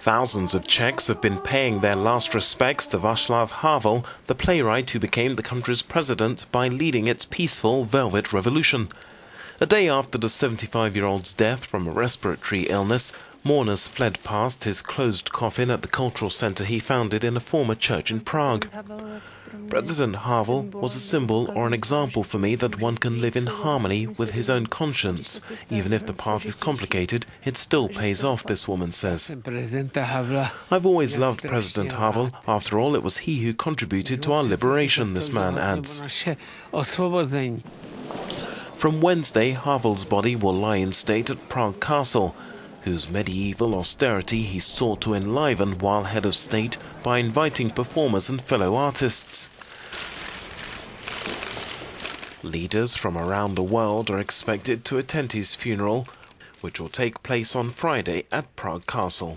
Thousands of Czechs have been paying their last respects to Václav Havel, the playwright who became the country's president by leading its peaceful Velvet Revolution. A day after the 75 year old's death from a respiratory illness, mourners fled past his closed coffin at the cultural center he founded in a former church in Prague. President Havel was a symbol or an example for me that one can live in harmony with his own conscience. Even if the path is complicated, it still pays off, this woman says. I've always loved President Havel. After all, it was he who contributed to our liberation, this man adds. From Wednesday, Havel's body will lie in state at Prague Castle whose medieval austerity he sought to enliven while head of state by inviting performers and fellow artists. Leaders from around the world are expected to attend his funeral, which will take place on Friday at Prague Castle.